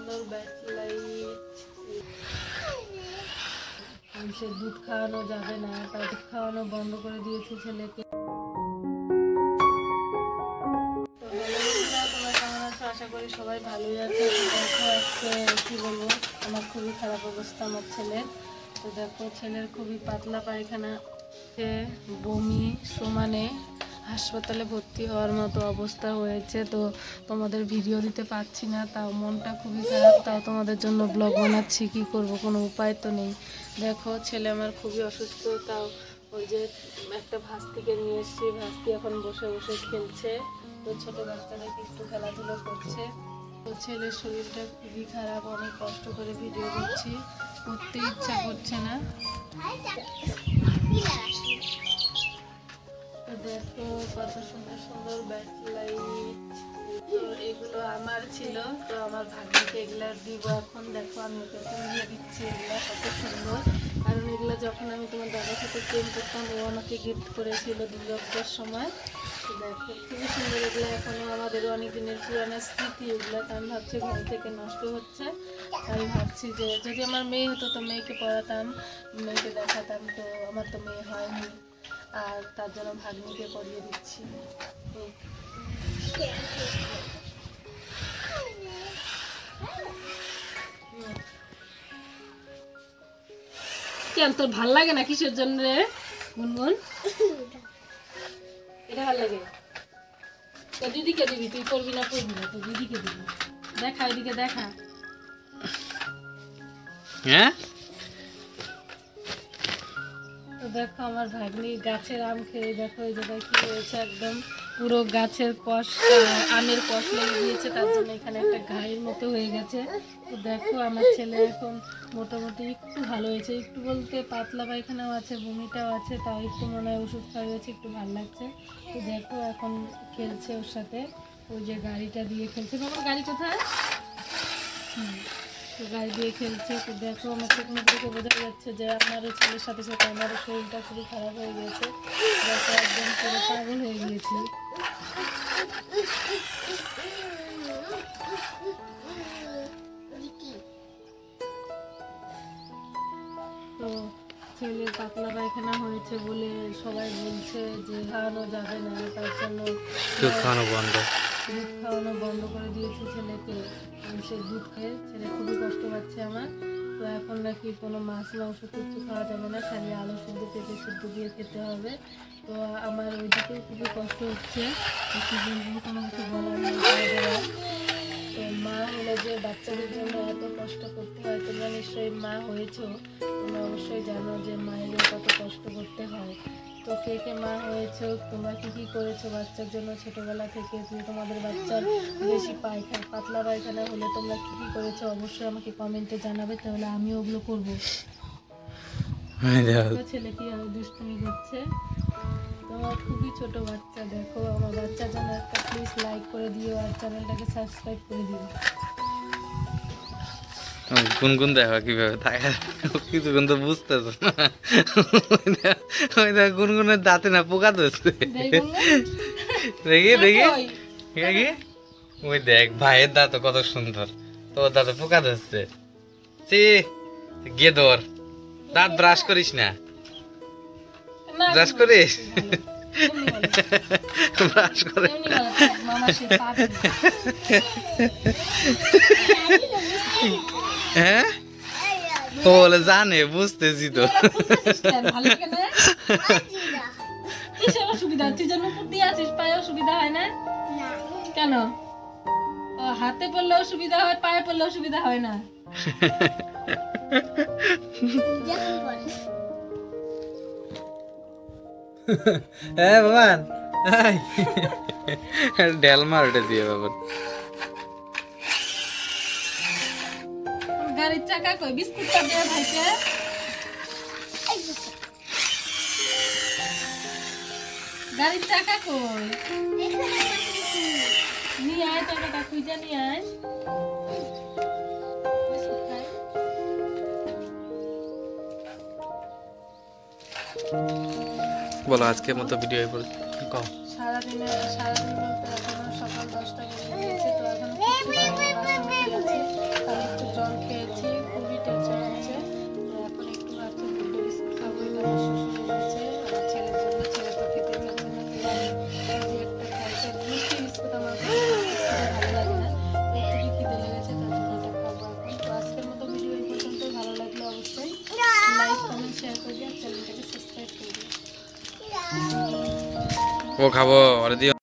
সুন্দর ব্যাকলাইট সে দুধ খাওয়ানো যাবে না তাই দুধ খাওয়ানো বন্ধ করে দিয়েছে ছেলেকে? আশা করি সবাই ভালোই আছে আমার খুবই খারাপ অবস্থা আমার ছেলের। তো দেখো, ছেলের খুবই পাতলা পায়খানা বমি, সমানে হাসপাতালে ভর্তি হওয়ার মতো অবস্থা হয়েছে, তো তোমাদের ভিডিও দিতে পারছি না, তাও মনটা খুবই খারাপ, তাও তোমাদের জন্য ব্লগ বানাচ্ছি, কি করব, কোনো উপায় তো নেই। দেখো, ছেলে আমার খুবই অসুস্থ, তাও ওই যে একটা ভাস্তিকে নিয়ে এসেছি, ভাস্তি এখন বসে বসে খেলছে, তো ছোট বাচ্চাদেরকে একটু খেলাধুলো করছে। তো ছেলের শরীরটা খুবই খারাপ, অনেক কষ্ট করে ভিডিও দিচ্ছি, করতে ইচ্ছা করছে না। ব্যাকলাইট এগুলো আমার ছিল। তো আমার ভাগ্যকে এগুলা দিব এখন। দেখো, আমি ওকে নিয়ে দিচ্ছি এগুলা, কত সুন্দর। কারণ এগুলো যখন আমি তোমার দাদার সাথে প্রেম করতাম, ও আমাকে গিফট করেছিল দুর্গাপূজার সময়। তো দেখো, খুবই সুন্দর এগুলো। এখনও আমাদের অনেক দিনের পুরানো স্মৃতি, এগুলো তো আমি ভাবছি ঘর থেকে নষ্ট হচ্ছে। আমি ভাবছি যে যদি আমার মেয়ে হতো, তো মেয়েকে পড়াতাম, মেয়েকে দেখাতাম, তো আমার তো মেয়ে হয়নি। আর তার জন্য ভাগ্নিকে করিয়ে দিচ্ছি। কেন, তোর ভালো লাগে না কিসের জন্য রে গুনগুন এটা ভালো লাগে? তো দিদিকে দিবি, তুই করবি না করবি না, তো দিদিকে দিবি। দেখা, এদিকে দেখা। হ্যাঁ? দেখো আমার ভাগ্নি গাছের আম খেয়ে, দেখো এই জায়গায় কি হয়েছে একদম পুরো গাছের কষ আমের কষ লেগে গিয়েছে, তার জন্য এখানে একটা ঘায়ের মতো হয়ে গেছে। তো দেখো আমার ছেলে এখন মোটামুটি একটু ভালো হয়েছে, একটু বলতে পাতলা পায়খানাও আছে, বমিটাও আছে, তাও একটু মনে হয় ওষুধ খাইয়েছে একটু ভালো লাগছে। তো দেখো এখন খেলছে ওর সাথে, ওই যে গাড়িটা দিয়ে খেলছে। বাবা, গাড়ি কোথায়? হুম। গাড়ি দিয়ে খেলছে। তো দেখো, আমার চোখ বোঝা যাচ্ছে যে আমারও ছেলের সাথে সাথে আমারও শরীরটা খুবই খারাপ হয়ে গেছে দেখো, একদম পুরো পাগল হয়ে গিয়েছি। তো ছেলের পাতলা পায়খানা হয়েছে বলে সবাই বলছে যে খাওয়ানো যাবে না, তার জন্য খাওয়ানো বন্ধ। দুধ খাওয়ানো বন্ধ করে দিয়েছে ছেলেকে। সে দুধ খেয়ে ছেলে খুবই কষ্ট পাচ্ছে আমার। তো এখন নাকি কোনো মাছ, মাংস কিছু খাওয়া যাবে না। খালি আলু শুদ্ধ পেঁপে শুদ্ধ দিয়ে খেতে হবে। তো আমার ওইদিকেও খুবই কষ্ট হচ্ছে। কোনো বলার তো মা হলো যে বাচ্চাদের জন্য এত কষ্ট করতে হয়, তোমরা নিশ্চয়ই মা হয়েছো। তোমরা অবশ্যই জানো যে মায়েদের কত কষ্ট করতে হয়। তো কে কে মা হয়েছো? তোমরা কি কি করেছ বাচ্চার জন্য ছোটবেলা থেকে? তুমি তোমাদের বাচ্চার বেশি পায়খানা পাতলা পায়খানা হলে তোমরা কি কি করেছ অবশ্যই আমাকে কমেন্টে জানাবে তাহলে আমিও ওগুলো করব। তো ছেলে কি আমি দুষ্টুমি করছে? তোমার খুবই ছোট বাচ্চা দেখো আমার বাচ্চার জন্য একটা প্লিজ লাইক করে দিও আর চ্যানেলটাকে সাবস্ক্রাইব করে দিও। গুনগুন দেখো কীভাবে থাকে কিছুক্ষণ তো বুঝতেছ না। ওই দেখ গুনগুনের দাঁতে না পোকা ধরছে। দেখি দেখি দেখি। ওই। দেখ? ভাইয়ের দাঁত কত সুন্দর। তোর দাঁতে পোকা ধরছে। চি গিয়ে ধর। দাঁত ব্রাশ করিস না। না, ব্রাশ করিস? ব্রাশ করে। এমনি হ্যাঁ ও বলে জানে বুঝতেছি তো অসুবিধা? তুই যে দিয়ে আছিস, পায়ে অসুবিধা হয় না? কেন? ও, হাতে পড়লে অসুবিধা হয় পায়ে পড়লে অসুবিধা হয় না হ্যাঁ বাবান ডেল মার দিয়ে বাবান চাকা কই? বিস্কুটটা দে ভাইকে। গাড়ির চাকা কই? নিয়ে আয় খুঁজে নিয়ে আয়। বলো আজকের মতো ভিডিও এই সারাদিনে সারাদিন বলতে সকাল দশটা শেয়ার করে দিও চ্যানেলটাকে সাবস্ক্রাইব করে ও খাব ওরে দিও।